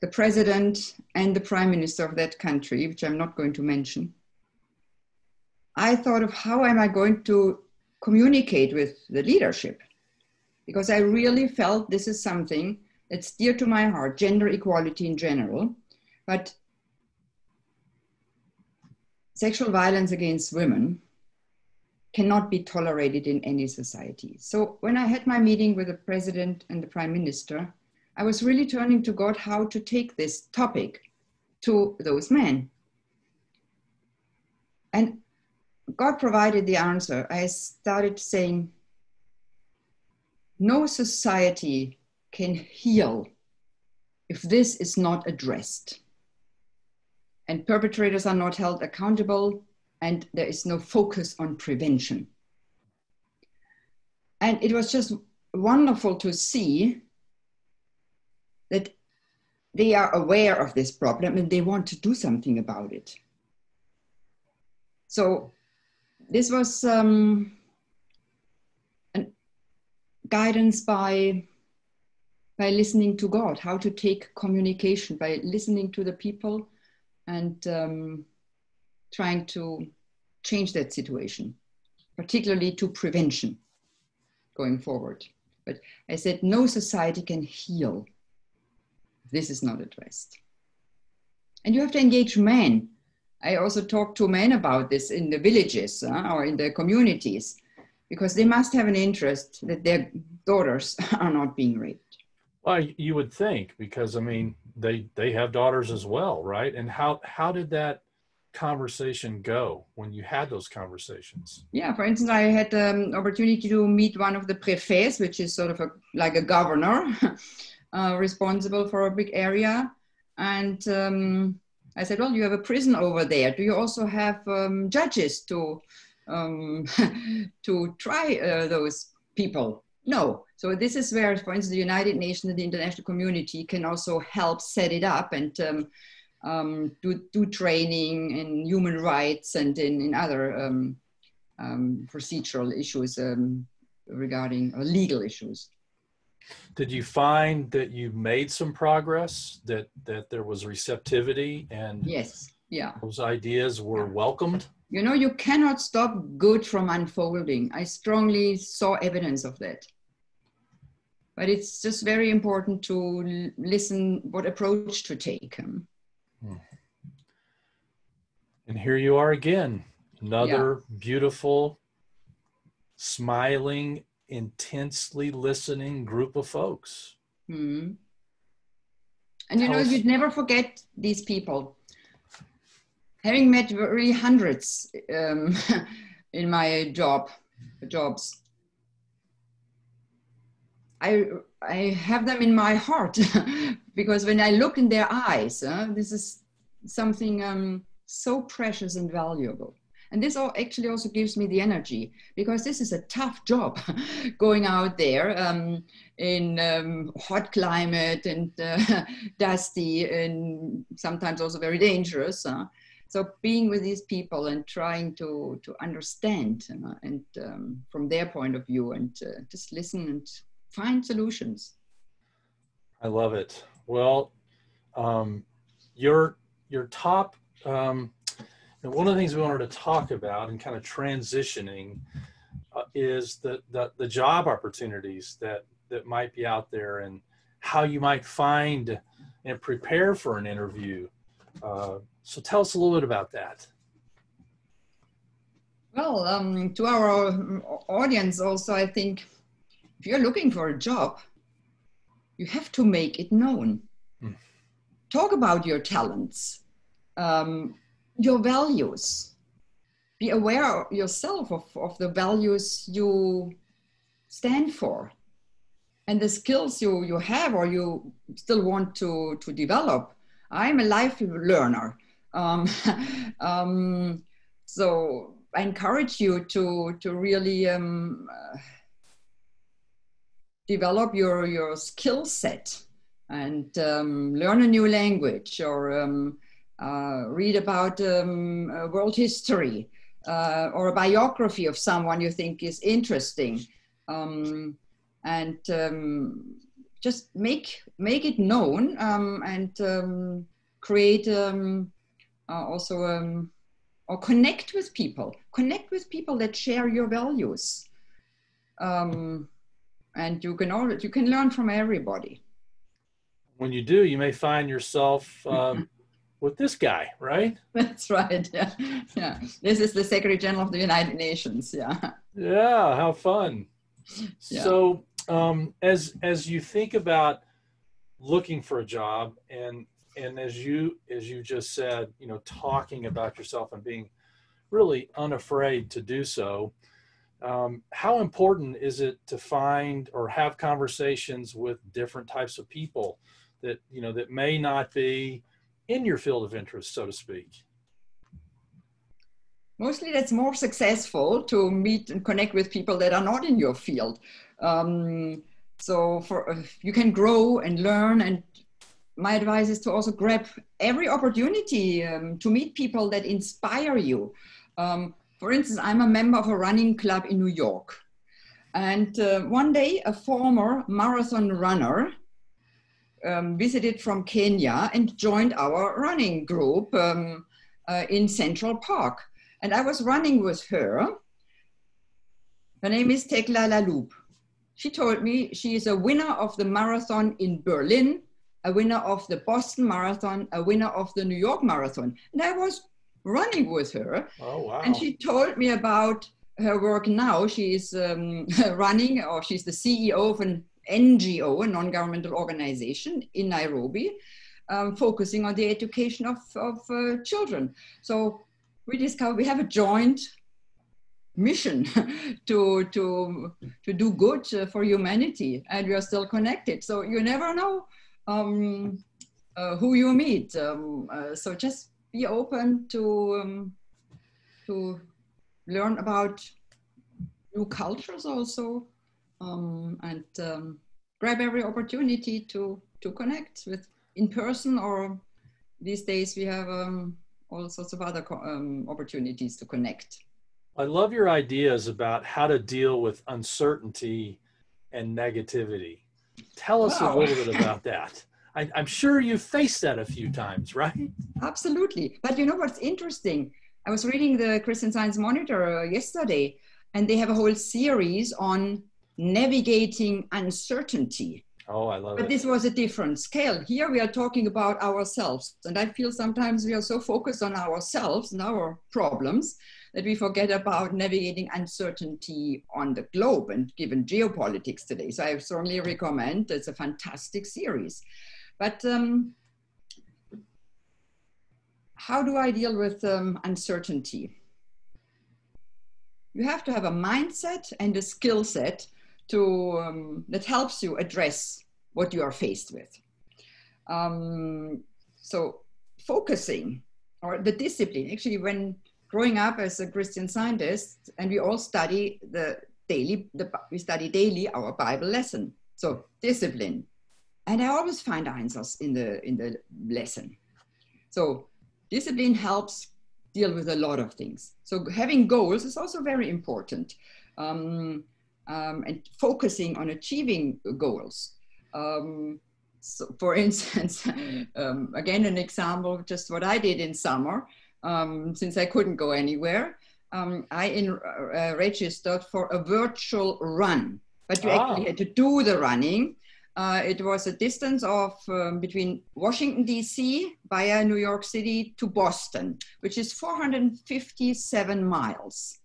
Speaker 2: the president and the prime minister of that country, which I'm not going to mention, I thought of how am I going to communicate with the leadership? Because I really felt this is something that's dear to my heart, gender equality in general. But sexual violence against women cannot be tolerated in any society. So when I had my meeting with the president and the prime minister, I was really turning to God how to take this topic to those men. And God provided the answer. I started saying, no society can heal if this is not addressed. And perpetrators are not held accountable, and there is no focus on prevention. And it was just wonderful to see that they are aware of this problem and they want to do something about it. So this was um, guidance by by listening to God, how to take communication by listening to the people and um, trying to change that situation, particularly to prevention going forward. But I said no society can heal. This is not addressed. And you have to engage men I also talk to men about this in the villages uh, or in the communities because they must have an interest that their daughters *laughs* are not being raped.
Speaker 1: Well, you would think because I mean they they have daughters as well, right? And how how did that conversation go when you had those conversations?
Speaker 2: Yeah, for instance, I had the um, opportunity to meet one of the prefets, which is sort of a, like a governor *laughs* uh, responsible for a big area, and um, I said, well, you have a prison over there. Do you also have um, judges to um, *laughs* to try uh, those people? No. So this is where, for instance, the United Nations and the international community can also help set it up and um, um do, do training in human rights and in, in other um, um, procedural issues regarding uh, legal issues
Speaker 1: did you find that you made some progress that that there was receptivity and
Speaker 2: yes yeah.
Speaker 1: those ideas were welcomed?
Speaker 2: You know you cannot stop good from unfolding. I strongly saw evidence of that. But it's just very important to listen what approach to take hmm.
Speaker 1: and here you are again another yeah. beautiful smiling intensely listening group of folks.
Speaker 2: Mm-hmm. And you know, you'd never forget these people. Having met really hundreds um, *laughs* in my job, jobs, I I have them in my heart *laughs* because when I look in their eyes, uh, this is something um, so precious and valuable. And this all actually also gives me the energy because this is a tough job *laughs* going out there um, in um, hot climate and uh, *laughs* dusty and sometimes also very dangerous. Uh. So being with these people and trying to, to understand uh, and um, from their point of view and uh, just listen and find solutions.
Speaker 1: I love it. Well, um, your your top um, and one of the things we wanted to talk about and kind of transitioning uh, is the, the, the job opportunities that that might be out there and how you might find and prepare for an interview. Uh, so tell us a little bit about that.
Speaker 2: Well, um, to our audience, also, I think if you're looking for a job, you have to make it known. Mm. Talk about your talents. Um, your values. Be aware yourself of, of the values you stand for and the skills you, you have or you still want to, to develop. I'm a life learner. Um, *laughs* um, so I encourage you to, to really um, uh, develop your, your skill set and um, learn a new language or um, read about um, uh, world history uh, or a biography of someone you think is interesting, um, and um, just make make it known um, and um, create um, uh, also um, or connect with people. Connect with people that share your values. And you can all you can learn from everybody.
Speaker 1: When you do, you may find yourself with this guy, right? *laughs*
Speaker 2: That's right. Yeah, yeah. This is the Secretary General of the United Nations. Yeah.
Speaker 1: Yeah. How fun. Yeah. So, um, as as you think about looking for a job, and and as you as you just said, you know, talking about yourself and being really unafraid to do so. Um, how important is it to find or have conversations with different types of people that you know that may not be in your field of interest, so to speak?
Speaker 2: Mostly, that's more successful to meet and connect with people that are not in your field. Um, so, for uh, you can grow and learn. And my advice is to also grab every opportunity um, to meet people that inspire you. Um, for instance, I'm a member of a running club in New York. And uh, one day, a former marathon runner um, visited from Kenya and joined our running group um, uh, in Central Park. And I was running with her. Her name is Tegla Loroupe. She told me she is a winner of the marathon in Berlin, a winner of the Boston Marathon, a winner of the New York Marathon. And I was running with her.
Speaker 1: Oh, wow.
Speaker 2: And she told me about her work now. She's um, *laughs* running, or she's the CEO of an NGO, a non governmental organization in Nairobi, um, focusing on the education of, of uh, children. So we discovered we have a joint mission *laughs* to, to, to do good for humanity, and we are still connected. So you never know um, uh, who you meet. Um, uh, so just be open to um, to learn about new cultures also um, and um, grab every opportunity to to connect with in person or these days we have um, all sorts of other um, opportunities to connect
Speaker 1: i love your ideas about how to deal with uncertainty and negativity tell us wow. a little bit about *laughs* that I, am sure you've faced that a few times, right?
Speaker 2: Absolutely. But you know what's interesting? I was reading the Christian Science Monitor uh, yesterday, and they have a whole series on navigating uncertainty.
Speaker 1: Oh, I love
Speaker 2: but
Speaker 1: it. But
Speaker 2: this was a different scale. Here we are talking about ourselves. And I feel sometimes we are so focused on ourselves and our problems that we forget about navigating uncertainty on the globe and given geopolitics today. So I strongly recommend it's a fantastic series. But um, how do I deal with um, uncertainty? You have to have a mindset and a skill set to, um, that helps you address what you are faced with. Um, so focusing or the discipline, actually when growing up as a Christian scientist, and we all study the daily, the, we study daily our Bible lesson. So discipline, and I always find answers in the in the lesson. So discipline helps deal with a lot of things. So having goals is also very important, um, um, and focusing on achieving goals. Um, so for *laughs* instance, um, again an example of just what I did in summer, um, since I couldn't go anywhere. Um, I in, uh, registered for a virtual run, but you ah. actually had to do the running uh, it was a distance of um, between Washington, D.C. via New York City to Boston, which is 457 miles.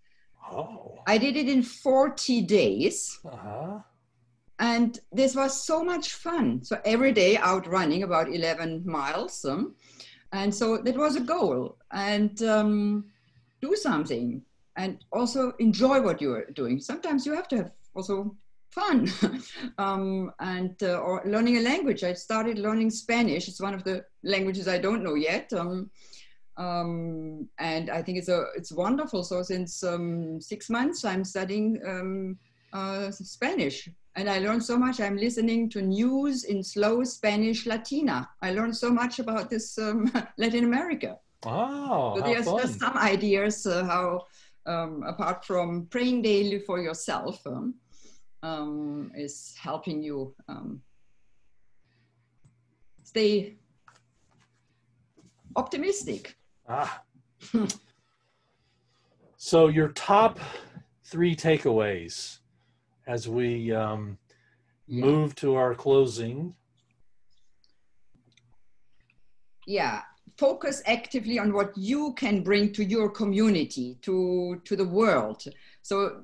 Speaker 1: Oh.
Speaker 2: I did it in 40 days. Uh-huh. And this was so much fun. So every day out running about 11 miles. Um, and so that was a goal. And um, do something and also enjoy what you're doing. Sometimes you have to have also fun *laughs* um, and uh, or learning a language i started learning spanish it's one of the languages i don't know yet um, um, and i think it's a it's wonderful. So since um, six months i'm studying um, uh, spanish. And i learned so much. I'm listening to news in slow spanish latina. I learned so much about this um, *laughs* latin america.
Speaker 1: Wow
Speaker 2: so there's just some ideas uh, how apart from praying daily for yourself um, is helping you um, stay optimistic.
Speaker 1: Ah. So, your top three takeaways as we um,
Speaker 2: Yeah.
Speaker 1: move to our closing.
Speaker 2: yeah focus actively on what you can bring to your community to to the world so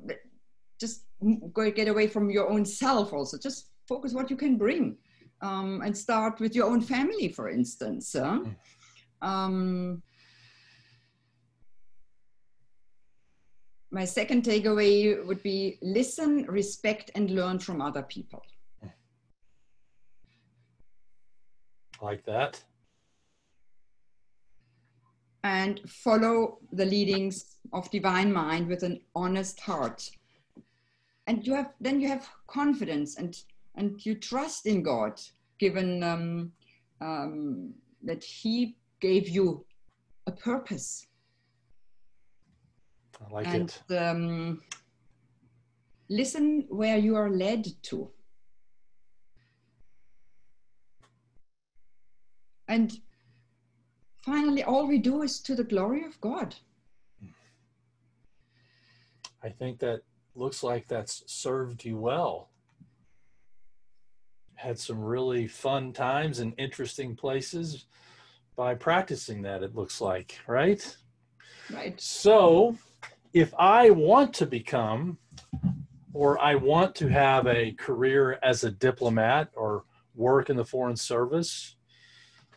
Speaker 2: just go get away from your own self also just focus what you can bring um, and start with your own family for instance huh? um, my second takeaway would be listen respect and learn from other people.
Speaker 1: Like that.
Speaker 2: and follow the leadings of divine mind with an honest heart. And you have then you have confidence and and you trust in god given um, um, that he gave you a purpose
Speaker 1: I like
Speaker 2: and
Speaker 1: it.
Speaker 2: um, listen where you are led to and finally all we do is to the glory of god
Speaker 1: I think that looks like that's served you well. Had some really fun times and interesting places by practicing that, it looks like, right?
Speaker 2: right
Speaker 1: So, if I want to become or I want to have a career as a diplomat or work in the Foreign Service,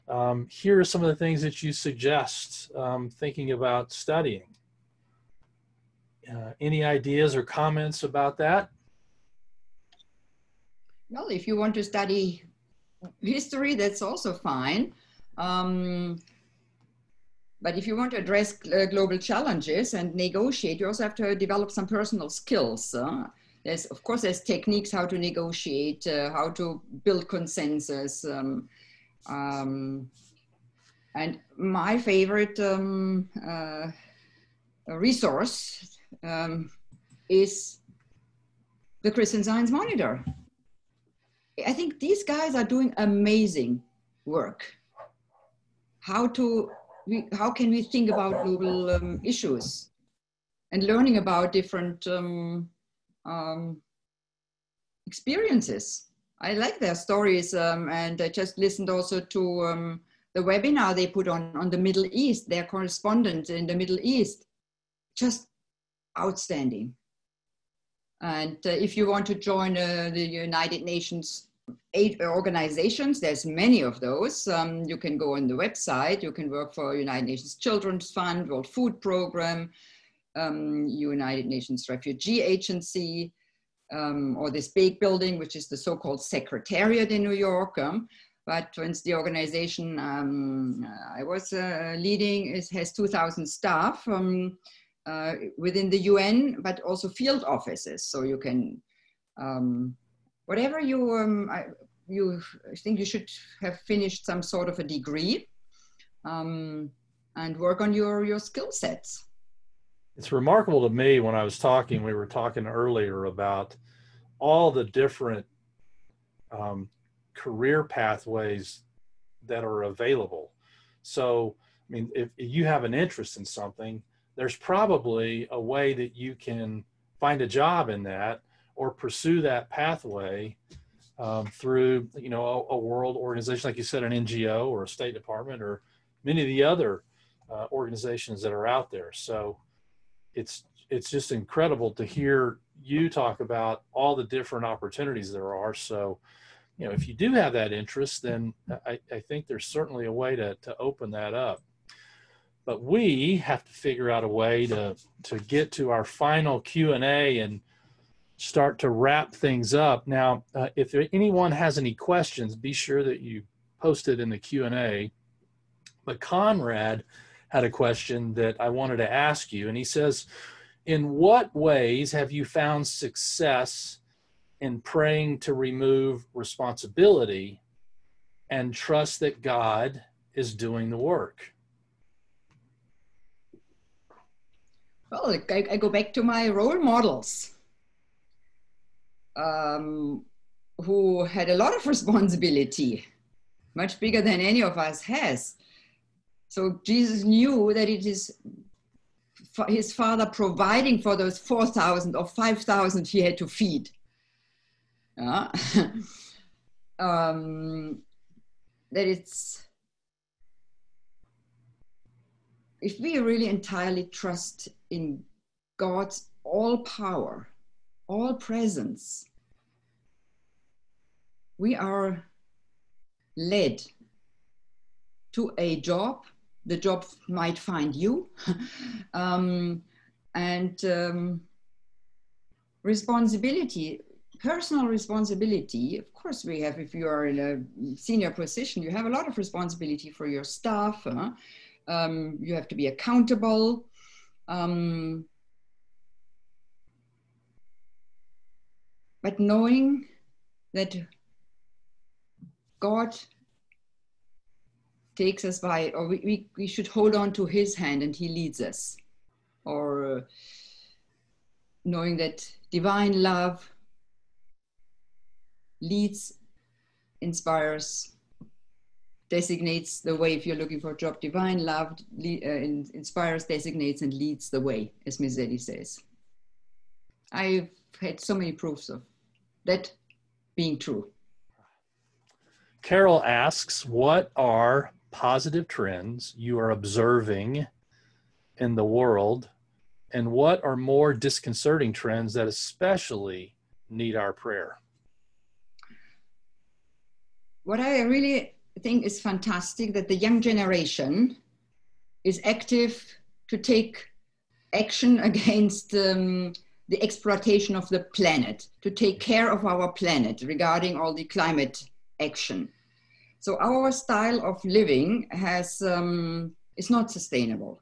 Speaker 1: um, here are some of the things that you suggest um, thinking about studying. Uh, any ideas or comments about that?
Speaker 2: Well, if you want to study history, that's also fine. Um, but if you want to address uh, global challenges and negotiate, you also have to develop some personal skills. Uh, there's, of course, there's techniques how to negotiate, uh, how to build consensus. Um, um, and my favorite um, uh, resource um, is the Christian Science Monitor. I think these guys are doing amazing work. How to we, how can we think about global um, issues and learning about different um, um, experiences. I like their stories, um, and I just listened also to um, the webinar they put on on the Middle East. Their correspondent in the Middle East, just outstanding. And uh, if you want to join uh, the United Nations eight organizations, there's many of those. Um, you can go on the website. You can work for United Nations Children's Fund, World Food Program, um, United Nations Refugee Agency, um, or this big building, which is the so-called Secretariat in New York. Um, but once the organization um, I was uh, leading is, has 2,000 staff, um, uh, within the UN, but also field offices. So you can, um, whatever you, um, I, you think you should have finished some sort of a degree um, and work on your, your skill sets.
Speaker 1: It's remarkable to me when I was talking, we were talking earlier about all the different um, career pathways that are available. So, I mean, if you have an interest in something, there's probably a way that you can find a job in that or pursue that pathway um, through you know a, a, world organization like you said an ngo or a state department or many of the other uh, organizations that are out there. So it's it's just incredible to hear you talk about all the different opportunities there are. So you know if you do have that interest then i, I think there's certainly a way to, to open that up. But we have to figure out a way to to get to our final q&a and start to wrap things up. Now uh, if there, anyone has any questions be sure that you post it in the q&a but conrad had a question that i wanted to ask you and he says in what ways have you found success in praying to remove responsibility and trust that god is doing the work?
Speaker 2: Well, I, I, go back to my role models um, who had a lot of *laughs* responsibility, much bigger than any of us has. So Jesus knew that it is his father providing for those 4,000 or 5,000 he had to feed. Uh, *laughs* um, that it's, if we really entirely trust in God's all power, all presence, we are led to a job. The job might find you. *laughs* um, and um, responsibility, personal responsibility. Of course, we have, if you are in a senior position, you have a lot of responsibility for your staff. Huh? Um, you have to be accountable. Um, but knowing that God takes us by, or we, we, we should hold on to his hand and he leads us. Or uh, knowing that divine love leads, inspires, designates the way if you're looking for a job. Divine love uh, inspires, designates, and leads the way, as Miss Eddy says. I've had so many proofs of that being true.
Speaker 1: Carol asks, what are positive trends you are observing in the world? And what are more disconcerting trends that especially need our prayer?
Speaker 2: What I really think is fantastic that the young generation is active to take action *laughs* against um, the exploitation of the planet, to take care of our planet regarding all the climate action. So our style of living has um, is not sustainable.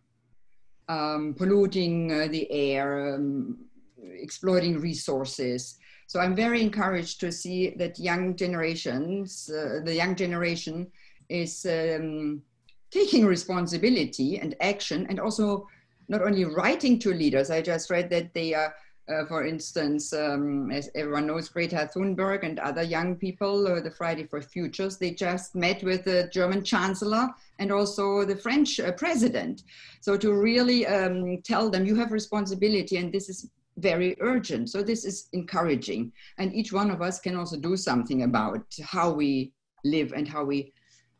Speaker 2: Um, polluting uh, the air, um, exploiting resources. So I'm very encouraged to see that young generations, uh, the young generation, is um, taking responsibility and action, and also not only writing to leaders. I just read that they are uh, for instance, um, as everyone knows, Greta Thunberg and other young people, uh, the Friday for Futures, they just met with the German Chancellor and also the French uh, President. So to really um, tell them you have responsibility and this is very urgent. So this is encouraging. And each one of us can also do something about how we live and how we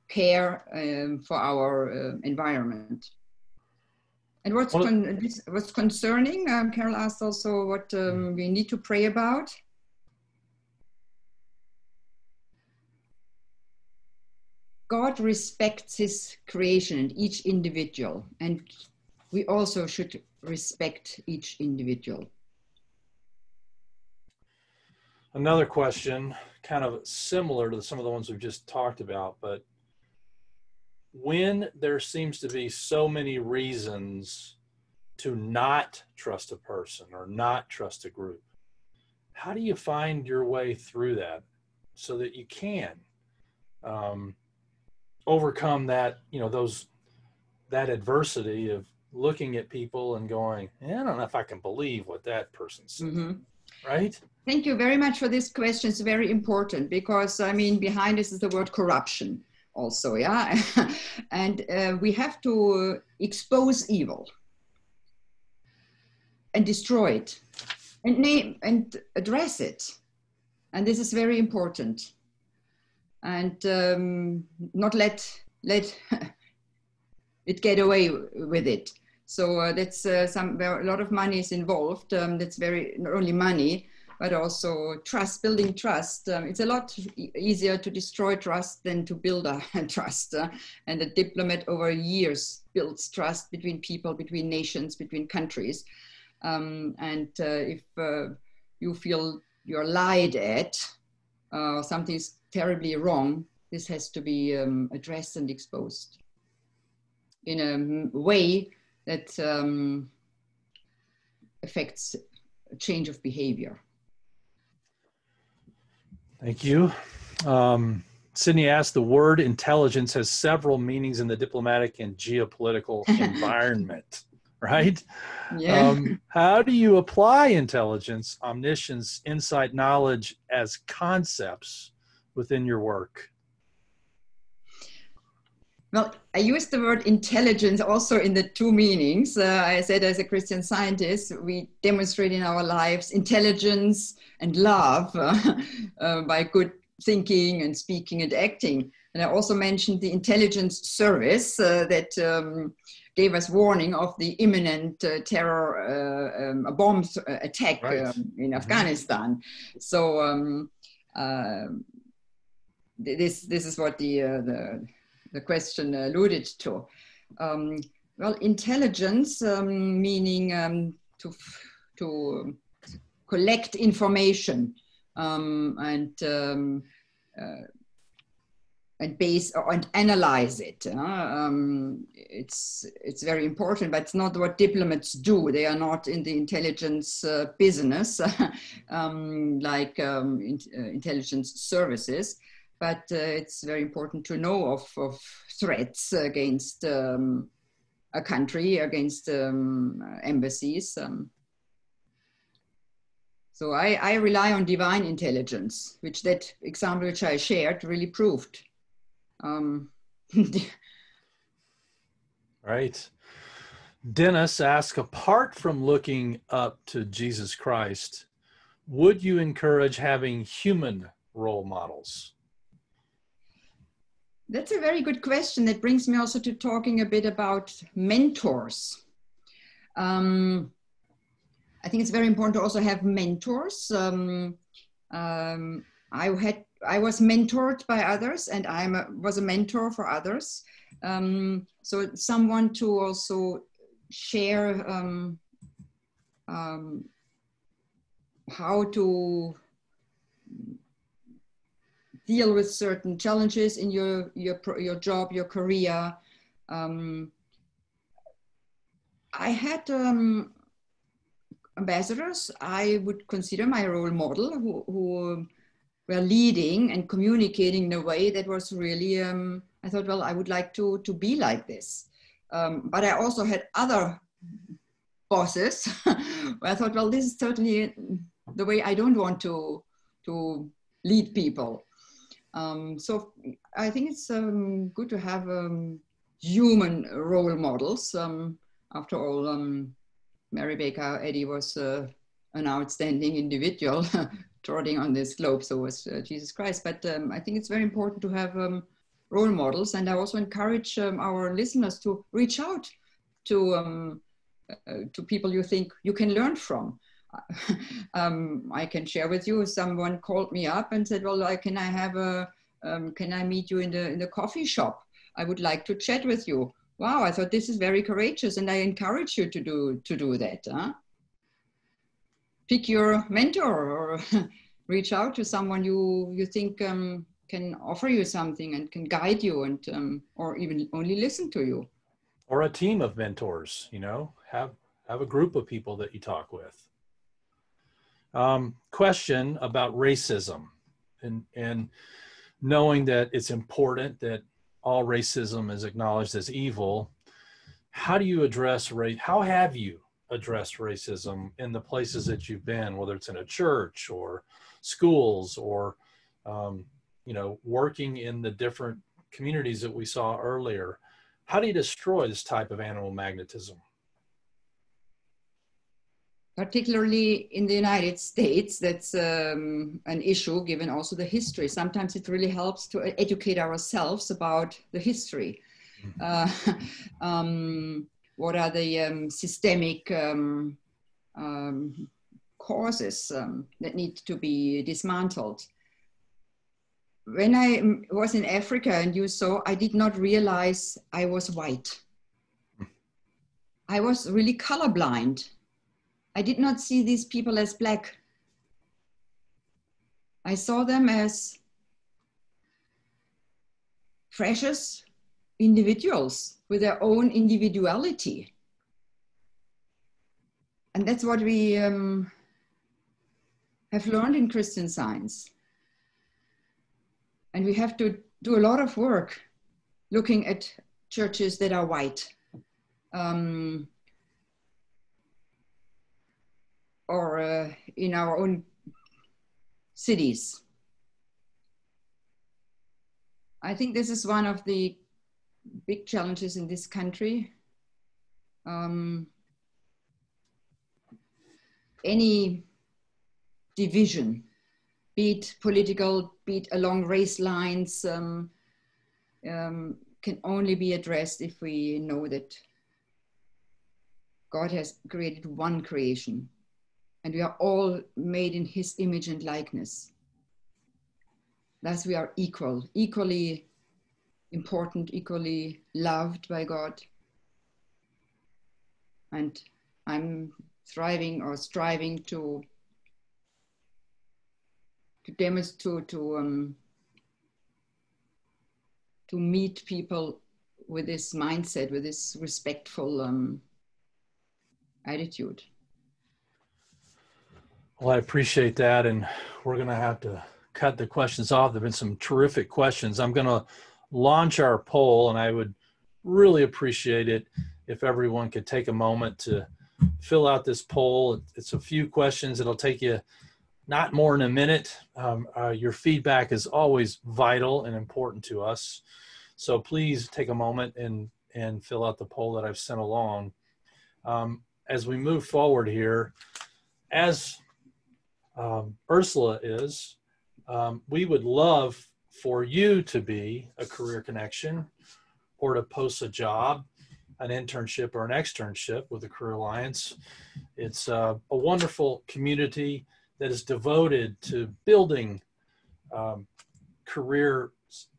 Speaker 2: care um, for our uh, environment. And what's, well, con what's concerning, um, Carol asked also what um, we need to pray about. God respects his creation and each individual, and we also should respect each individual.
Speaker 1: Another question, kind of similar to some of the ones we've just talked about, but when there seems to be so many reasons to not trust a person or not trust a group, how do you find your way through that so that you can um, overcome that, you know, those that adversity of looking at people and going, eh, I don't know if I can believe what that person said. Mm-hmm. Right?
Speaker 2: Thank you very much for this question. It's very important because, I mean, behind this is the word corruption also, yeah? *laughs* and uh, we have to expose evil and destroy it and name and address it. And this is very important. And um, not let, let *laughs* it get away with it. So uh, that's uh, some, a lot of money is involved. Um, that's very, not only money, but also trust, building trust. Um, it's a lot easier to destroy trust than to build a *laughs* trust. Uh, and a diplomat over years builds trust between people, between nations, between countries. Um, and uh, if uh, you feel you're lied at, uh, something's terribly wrong, this has to be um, addressed and exposed in a way that um, affects change of behavior.
Speaker 1: Thank you. Um, Sydney asked, the word intelligence has several meanings in the diplomatic and geopolitical *laughs* environment, right? Yeah. Um, how do you apply intelligence, omniscience, insight, knowledge as concepts within your work?
Speaker 2: Well, I use the word intelligence also in the two meanings. Uh, I said, as a Christian scientist, we demonstrate in our lives intelligence and love uh, *laughs* uh, by good thinking and speaking and acting. And I also mentioned the intelligence service uh, that um, gave us warning of the imminent uh, terror uh, um, a bomb attack right. um, in mm-hmm. Afghanistan. So um, this this is what the the the question alluded to. Um, well, intelligence, um, meaning um, to, to collect information um, and um, uh, and base and analyze it. Uh, it's it's very important, but it's not what diplomats do. They are not in the intelligence uh, business, *laughs* like in, uh, intelligence services but uh, it's very important to know of, of threats against um, a country, against um, embassies. Um. so I, I, rely on divine intelligence, which that example which I shared really proved. Um. *laughs*
Speaker 1: right. Dennis asks, apart from looking up to Jesus Christ, would you encourage having human role models?
Speaker 2: That's a very good question. That brings me also to talking a bit about mentors. Um, I think it's very important to also have mentors. Um, um, I had I was mentored by others, and I was a mentor for others. Um, so someone to also share um, um, how to deal with certain challenges in your your your job, your career. Um, I had um, ambassadors I would consider my role model who, who, were leading and communicating in a way that was really. Um, I thought, well, I would like to to be like this. Um, but I also had other bosses where *laughs* I thought, well, this is certainly the way I don't want to to lead people. Um, so I think it's um, good to have um, human role models. Um, after all, um, Mary Baker Eddy was uh, an outstanding individual *laughs* trotting on this globe, so was uh, Jesus Christ. But um, I think it's very important to have role models, and I also encourage our listeners to reach out to uh, to people you think you can learn from. *laughs* um, I can share with you. Someone called me up and said, "Well, like, can I have a? Um, can I meet you in the in the coffee shop? I would like to chat with you." Wow, I thought this is very courageous, and I encourage you to do to do that. Huh? Pick your mentor or *laughs* reach out to someone you you think um, can offer you something and can guide you, and um, or even only listen to you.
Speaker 1: Or a team of mentors. You know, have have a group of people that you talk with. Um, question about racism and, and knowing that it's important that all racism is acknowledged as evil. How do you address race? How have you addressed racism in the places that you've been, whether it's in a church or schools or, um, you know, working in the different communities that we saw earlier? How do you destroy this type of animal magnetism?
Speaker 2: Particularly in the United States, that's um, an issue given also the history. Sometimes it really helps to educate ourselves about the history. Mm-hmm. Uh, *laughs* um, what are the um, systemic um, um, causes um, that need to be dismantled? When I was in Africa and you saw, I did not realize I was white. Hmm. I was really colorblind I did not see these people as black. I saw them as precious individuals with their own individuality. And that's what we um, have learned in Christian science. And we have to do a lot of work looking at churches that are white. Um, or uh, in our own cities. I think this is one of the big challenges in this country. Um, any division, be it political, be it along race lines, um, um, can only be addressed if we know that God has created one creation and we are all made in his image and likeness. Thus, we are equal, equally important, equally loved by God. And I'm thriving or striving to to demonstrate to um, to meet people with this mindset, with this respectful um, attitude.
Speaker 1: Well, I appreciate that, and we're going to have to cut the questions off. There've been some terrific questions. I'm going to launch our poll, and I would really appreciate it if everyone could take a moment to fill out this poll. It's a few questions. It'll take you not more than a minute. Um, uh, your feedback is always vital and important to us. So please take a moment and, and fill out the poll that I've sent along. Um, as we move forward here, as um, Ursula is, um, we would love for you to be a career connection or to post a job, an internship or an externship with the Career Alliance. It's uh, a wonderful community that is devoted to building um, career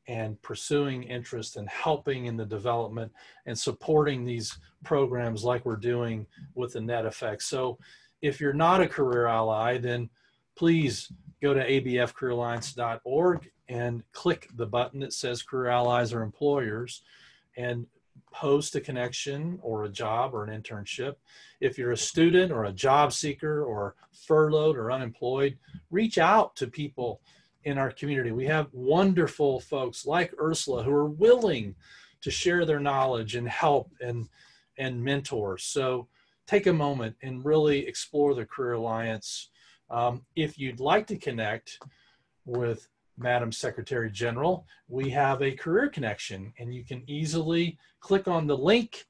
Speaker 1: and pursuing interest and helping in the development and supporting these programs like we're doing with the net effect. So if you're not a career ally, then please go to abfcareeralliance.org and click the button that says career allies or employers and post a connection or a job or an internship. If you're a student or a job seeker or furloughed or unemployed, reach out to people in our community. We have wonderful folks like Ursula who are willing to share their knowledge and help and and mentor. So take a moment and really explore the Career Alliance. Um, if you'd like to connect with Madam Secretary General, we have a career connection and you can easily click on the link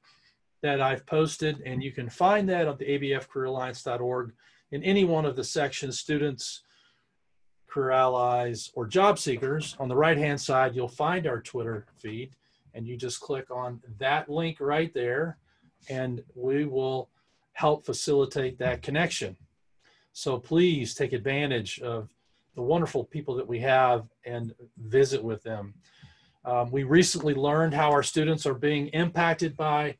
Speaker 1: that I've posted and you can find that on the abfcareeralliance.org in any one of the sections, students, career allies, or job seekers. On the right-hand side, you'll find our Twitter feed and you just click on that link right there and we will help facilitate that connection. So please take advantage of the wonderful people that we have and visit with them. Um, we recently learned how our students are being impacted by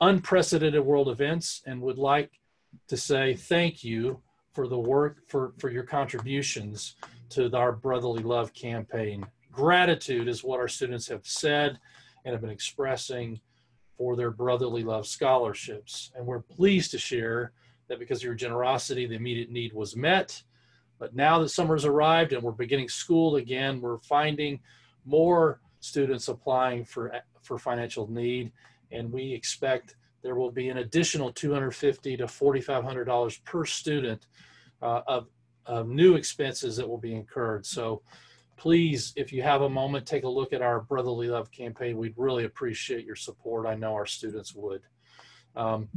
Speaker 1: unprecedented world events and would like to say thank you for the work, for, for your contributions to our Brotherly Love campaign. Gratitude is what our students have said and have been expressing for their Brotherly Love scholarships. And we're pleased to share that because of your generosity, the immediate need was met. But now that summer's arrived and we're beginning school again, we're finding more students applying for, for financial need. And we expect there will be an additional 250 to $4,500 per student uh, of, of new expenses that will be incurred. So please, if you have a moment, take a look at our Brotherly Love campaign. We'd really appreciate your support. I know our students would. Um,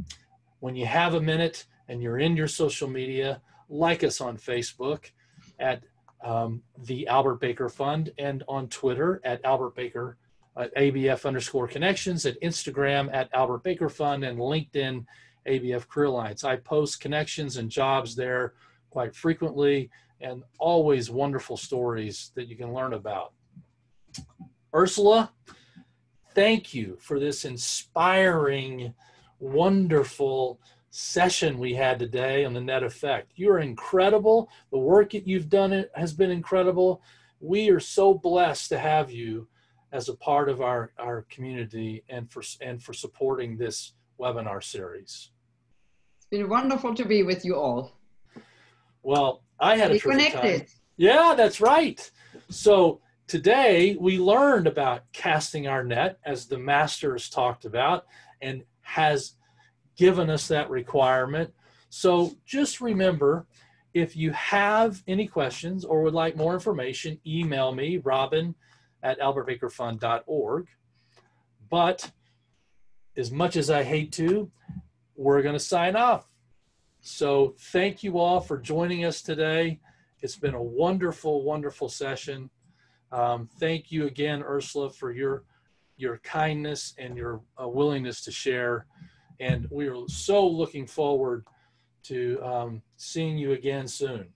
Speaker 1: when you have a minute and you're in your social media, like us on Facebook at um, the Albert Baker Fund and on Twitter at Albert Baker, at ABF underscore connections, at Instagram at Albert Baker Fund, and LinkedIn ABF Career Alliance. I post connections and jobs there quite frequently and always wonderful stories that you can learn about. Ursula, thank you for this inspiring, wonderful session we had today on the net effect. You're incredible. The work that you've done it has been incredible. We are so blessed to have you as a part of our, our community and for, and for supporting this webinar series.
Speaker 2: It's been wonderful to be with you all.
Speaker 1: Well, I had a terrific
Speaker 2: connected.
Speaker 1: time. Yeah, that's right. So today we learned about casting our net as the masters talked about and has given us that requirement. So just remember, if you have any questions or would like more information, email me, robin at albertbakerfund.org. But as much as I hate to, we're going to sign off. So thank you all for joining us today. It's been a wonderful, wonderful session. Um, thank you again, Ursula, for your your kindness and your uh, willingness to share. And we are so looking forward to um, seeing you again soon.